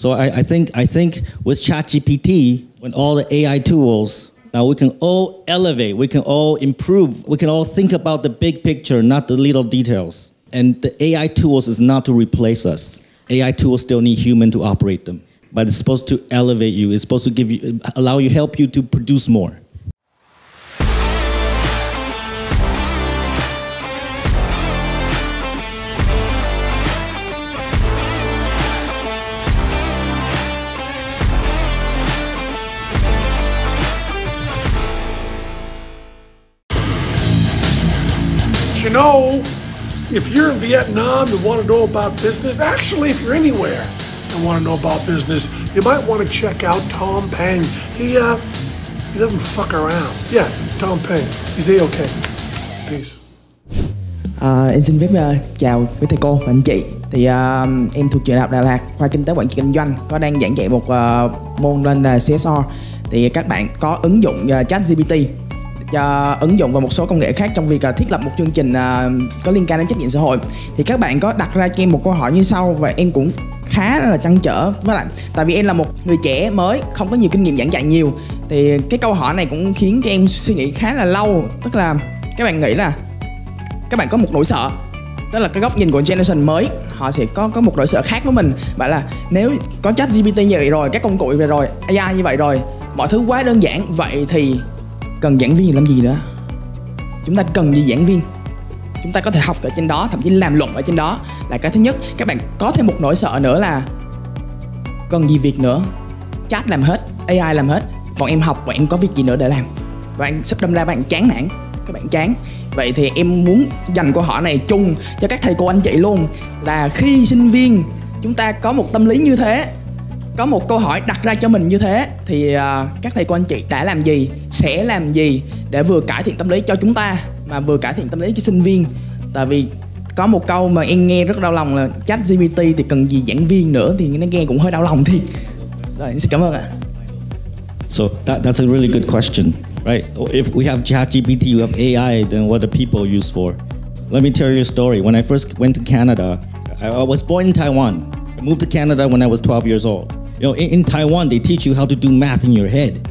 So I, I think I think with ChatGPT, when all the AI tools now we can all elevate, we can all improve, we can all think about the big picture, not the little details. And the AI tools is not to replace us. AI tools still need human to operate them, but it's supposed to elevate you. It's supposed to give you, allow you, help you to produce more. Know, if you're in Vietnam and want to know about business, actually, if you're anywhere and want to know about business, you might want to check out Tom Pang. He uh, he doesn't fuck around. Yeah, Tom Pang. He's a okay. Peace. À, em xin phép uh, chào với thầy cô và anh chị thì uh, em thuộc trường đại học Đà Lạt khoa kinh tế quản trị kinh doanh có đang giảng dạy một uh, môn lên là CSR thì các bạn có ứng dụng uh, ChatGPT cho ứng dụng và một số công nghệ khác trong việc uh, thiết lập một chương trình uh, có liên quan đến trách nhiệm xã hội. Thì các bạn có đặt ra cho em một câu hỏi như sau và em cũng khá là trăn trở. Với lại tại vì em là một người trẻ mới không có nhiều kinh nghiệm giảng dạy nhiều thì cái câu hỏi này cũng khiến cho em suy nghĩ khá là lâu. Tức là các bạn nghĩ là các bạn có một nỗi sợ tức là cái góc nhìn của generation mới. Họ sẽ có có một nỗi sợ khác với mình. Bảo là nếu có chat GPT như vậy rồi các công cụ như vậy rồi AI như vậy rồi mọi thứ quá đơn giản vậy thì cần giảng viên làm gì nữa? Chúng ta cần gì giảng viên? Chúng ta có thể học ở trên đó, thậm chí làm luận ở trên đó. Là cái thứ nhất, các bạn có thêm một nỗi sợ nữa là cần gì việc nữa? Chat làm hết AI làm hết, bọn em học và em có việc gì nữa để làm. Và bạn sắp đâm ra bạn chán nản, các bạn chán. Vậy thì em muốn dành câu hỏi này chung cho các thầy cô anh chị luôn. Là khi sinh viên, chúng ta có một tâm lý như thế có một câu hỏi đặt ra cho mình như thế thì uh, các thầy cô anh chị đã làm gì sẽ làm gì để vừa cải thiện tâm lý cho chúng ta mà vừa cải thiện tâm lý cho sinh viên tại vì có một câu mà em nghe rất đau lòng là chat GPT thì cần gì giảng viên nữa thì nó nghe cũng hơi đau lòng thiệt rồi em xin cảm ơn ạ So that, that's a really good question, right? If we have ChatGPT, we have AI, then what do people use for? Let me tell you a story. When I first went to Canada, I was born in Taiwan. I moved to Canada when I was 12 years old. You know, in, in Taiwan, they teach you how to do math in your head.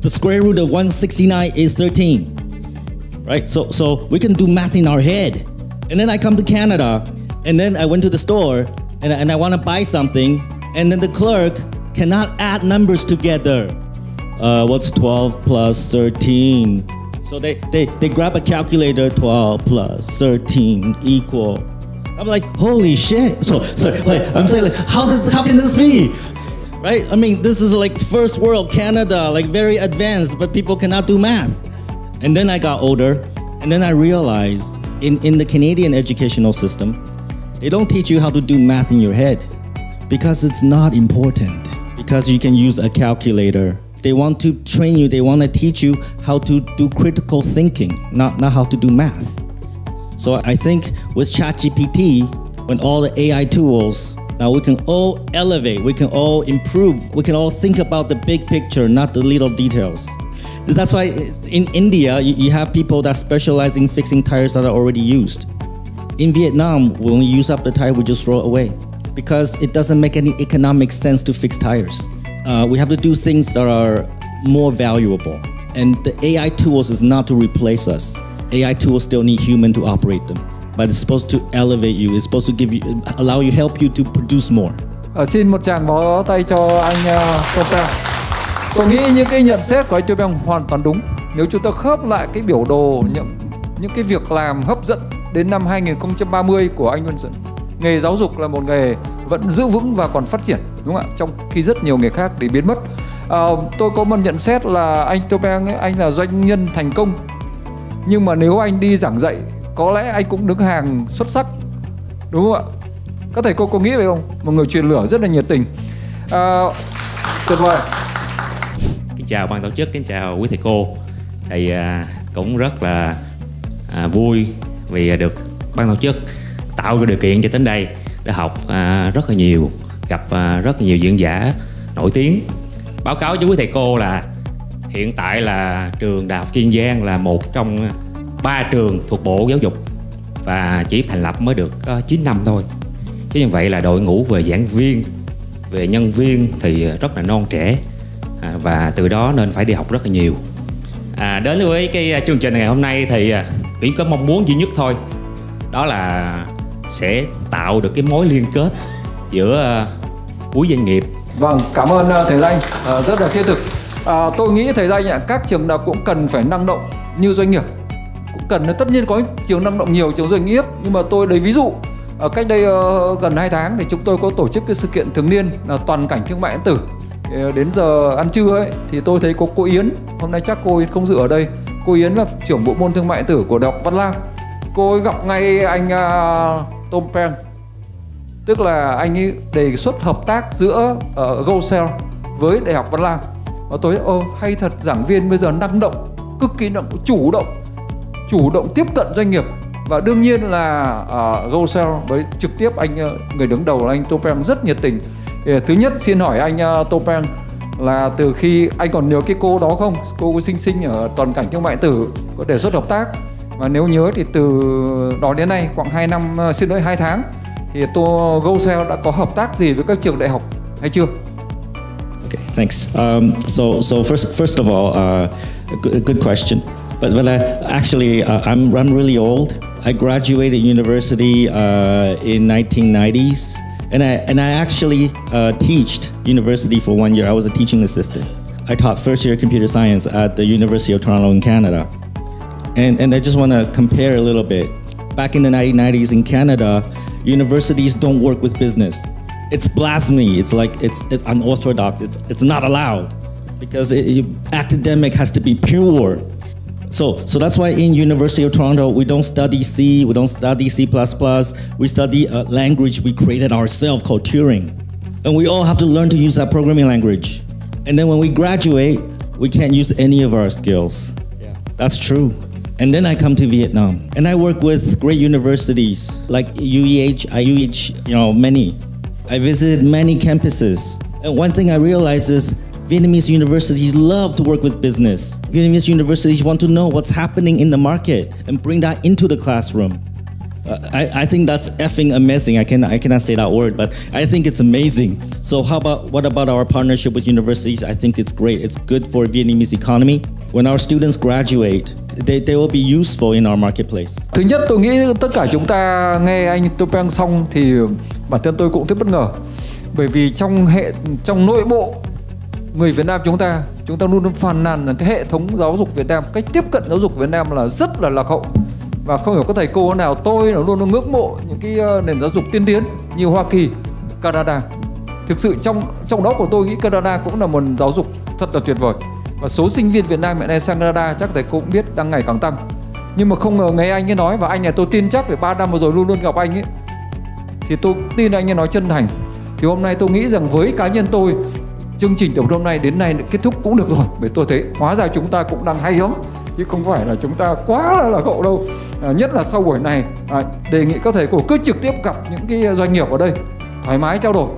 The square root of 169 is 13, right? So, so we can do math in our head. And then I come to Canada, and then I went to the store, and, and I want to buy something, and then the clerk cannot add numbers together. Uh, what's 12 plus 13? So they, they, they grab a calculator, 12 plus 13 equal. I'm like, holy shit. So, so like, I'm saying, like, how, did, how can this be? Right? I mean, this is like first world Canada, like very advanced, but people cannot do math. And then I got older, and then I realized in, in the Canadian educational system, they don't teach you how to do math in your head because it's not important. Because you can use a calculator. They want to train you, they want to teach you how to do critical thinking, not, not how to do math. So I think with ChatGPT, when all the AI tools, now we can all elevate, we can all improve, we can all think about the big picture, not the little details. That's why in India, you, have people that specialize in fixing tires that are already used. In Vietnam, when we use up the tire, we just throw it away because it doesn't make any economic sense to fix tires. Uh, we have to do things that are more valuable. And the AI tools is not to replace us. AI tools still need human to operate them, but it's supposed to elevate you. It's supposed to give you, allow you, help you to produce more. Ờ, xin một tràng vỗ tay cho anh ờ, uh, Tô Tôi nghĩ những cái nhận xét của anh Tô hoàn toàn đúng. Nếu chúng ta khớp lại cái biểu đồ những những cái việc làm hấp dẫn đến năm 2030 của anh Wilson, nghề giáo dục là một nghề vẫn giữ vững và còn phát triển đúng không ạ? Trong khi rất nhiều nghề khác để biến mất. À, tôi có một nhận xét là anh Tô anh là doanh nhân thành công nhưng mà nếu anh đi giảng dạy có lẽ anh cũng đứng hàng xuất sắc đúng không ạ? Các thầy cô có nghĩ vậy không? Một người truyền lửa rất là nhiệt tình. À, tuyệt vời. Kính chào ban tổ chức kính chào quý thầy cô. Thầy à, cũng rất là à, vui vì được ban tổ chức tạo cái điều kiện cho đến đây để học à, rất là nhiều gặp à, rất là nhiều diễn giả nổi tiếng. Báo cáo với quý thầy cô là hiện tại là trường đại học kiên giang là một trong ba trường thuộc bộ giáo dục và chỉ thành lập mới được ờ, có 9 năm thôi. Chứ như vậy là đội ngũ về giảng viên về nhân viên thì rất là non trẻ à, và từ đó nên phải đi học rất là nhiều. À, đến với cái à, chương trình ngày hôm nay thì à, chỉ có mong muốn duy nhất thôi. Đó là sẽ tạo được cái mối liên kết giữa à, cuối doanh nghiệp. Vâng cảm ơn thầy danh rất là thiết thực. À, tôi nghĩ thầy danh các trường nào cũng cần phải năng động như doanh nghiệp cần cần tất nhiên có chiều năng động nhiều chiều doanh nghiệp nhưng mà tôi lấy ví dụ ở cách đây uh, gần 2 tháng thì chúng tôi có tổ chức cái sự kiện thường niên là toàn cảnh thương mại điện tử. Ờ, đến giờ ăn trưa ấy thì tôi thấy có cô Yến hôm nay chắc cô Yến không dự ở đây. Cô Yến là trưởng bộ môn thương mại điện tử của đại học Văn Lang. Cô ấy gặp ngay anh uh, Tom Peng. Tức là anh ấy đề xuất hợp tác giữa ờ, uh, GoSell với đại học Văn Lang. Và tôi ơ hay thật giảng viên bây giờ năng động cực kỳ động chủ động chủ động tiếp cận doanh nghiệp và đương nhiên là à, uh, GoSell với trực tiếp anh uh, người đứng đầu là anh Topem rất nhiệt tình thì, ờ, thứ nhất xin hỏi anh ờ, uh, Topem là từ khi anh còn nhớ cái cô đó không cô sinh sinh ở toàn cảnh thương mại tử có đề xuất hợp tác và nếu nhớ thì từ đó đến nay khoảng 2 năm uh, xin lỗi 2 tháng thì tôi GoSell đã có hợp tác gì với các trường đại học hay chưa? Okay, thanks. Um, so so first first of all, uh, good, good question. But but uh, actually, uh, I'm I'm really old. I graduated university uh, in 1990s, and I and I actually uh, taught university for one year. I was a teaching assistant. I taught first year computer science at the University of Toronto in Canada, and and I just want to compare a little bit. Back in the 1990s in Canada, universities don't work with business. It's blasphemy. It's like it's it's unorthodox. It's it's not allowed because it, academic has to be pure so, so that's why in University of Toronto we don't study C, we don't study C++, we study a language we created ourselves called Turing. And we all have to learn to use that programming language. And then when we graduate, we can't use any of our skills. Yeah. That's true. And then I come to Vietnam and I work with great universities like UEH, IUH, you know, many. I visited many campuses. And one thing I realized is Vietnamese universities love to work with business. Vietnamese universities want to know what's happening in the market and bring that into the classroom. Uh, I, I think that's effing amazing. I can I cannot say that word, but I think it's amazing. So how about what about our partnership with universities? I think it's great. It's good for Vietnamese economy. When our students graduate, they, they will be useful in our marketplace. Thứ nhất, tôi nghĩ tất cả chúng ta nghe anh Tô Peng xong thì bản thân tôi cũng rất bất ngờ. Bởi vì trong hệ trong nội bộ người Việt Nam chúng ta chúng ta luôn luôn phàn nàn là cái hệ thống giáo dục Việt Nam cách tiếp cận giáo dục Việt Nam là rất là lạc hậu và không hiểu có thầy cô nào tôi là luôn luôn ngưỡng mộ những cái ờ, nền giáo dục tiên tiến như Hoa Kỳ, Canada. Thực sự trong trong đó của tôi nghĩ Canada cũng là một giáo dục thật là tuyệt vời và số sinh viên Việt Nam hiện nay sang Canada chắc thầy cô cũng biết đang ngày càng tăng. Nhưng mà không ngờ nghe anh ấy nói và anh này tôi tin chắc về 3 năm vừa rồi luôn luôn gặp anh ấy thì tôi tin anh ấy nói chân thành thì hôm nay tôi nghĩ rằng với cá nhân tôi chương trình tổng hôm nay đến nay kết thúc cũng được rồi bởi tôi thấy hóa ra chúng ta cũng đang hay lắm chứ không phải là chúng ta quá là là cậu đâu. À, nhất là sau buổi này à, đề nghị các thầy cô cứ trực tiếp gặp những cái doanh nghiệp ở đây thoải mái trao đổi.